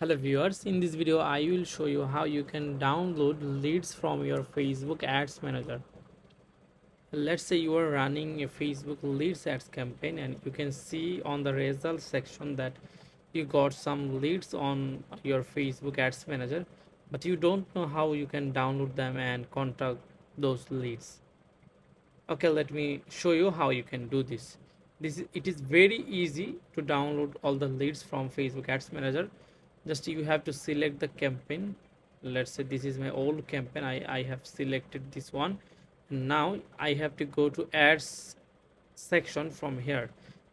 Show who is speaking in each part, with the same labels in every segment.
Speaker 1: hello viewers in this video i will show you how you can download leads from your facebook ads manager. Let's say you are running a facebook leads ads campaign and you can see on the results section that you got some leads on your facebook ads manager but you don't know how you can download them and contact those leads. Okay let me show you how you can do this. This it is very easy to download all the leads from facebook ads manager just you have to select the campaign. Let's say this is my old campaign. I i have selected this one. Now i have to go to ads section from here.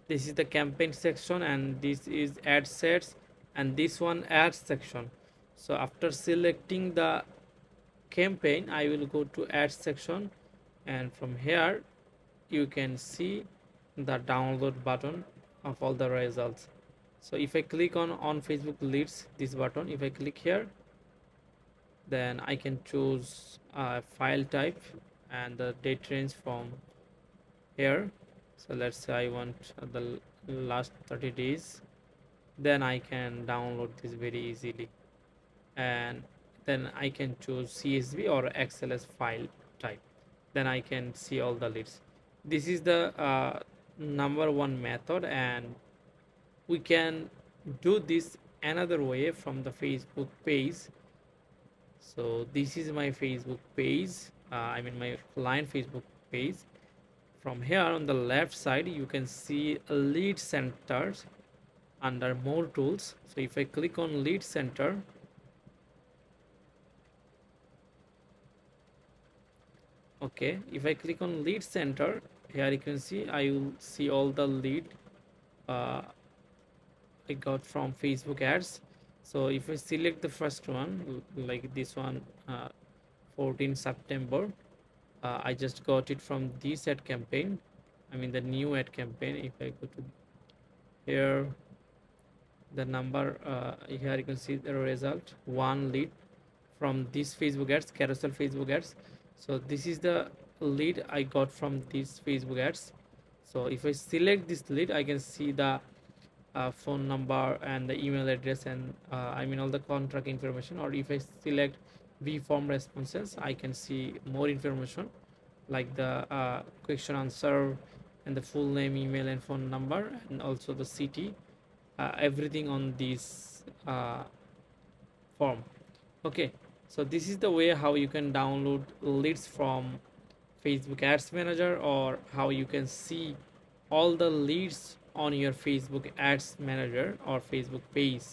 Speaker 1: This is the campaign section and this is ad sets and this one ads section. So after selecting the campaign i will go to ads section and from here you can see the download button of all the results so if i click on on facebook leads this button if i click here then i can choose a file type and the date range from here. So let's say i want the last 30 days then i can download this very easily. And then i can choose csv or xls file type. Then i can see all the leads. This is the uh, number one method and we can do this another way from the facebook page. So this is my facebook page uh, i mean my client facebook page. From here on the left side you can see lead centers under more tools. So if i click on lead center okay if i click on lead center here you can see i will see all the lead uh, I got from Facebook ads. So if I select the first one like this one uh, 14 September uh, I just got it from this ad campaign. I mean the new ad campaign. If I go to here the number uh, here you can see the result. One lead from this Facebook ads carousel Facebook ads. So this is the lead I got from this Facebook ads. So if I select this lead I can see the uh, phone number and the email address and uh, I mean all the contract information or if I select V form responses I can see more information like the uh, question answer and the full name email and phone number and also the city uh, everything on this uh, form. Okay so this is the way how you can download leads from Facebook ads manager or how you can see all the leads on your Facebook ads manager or Facebook page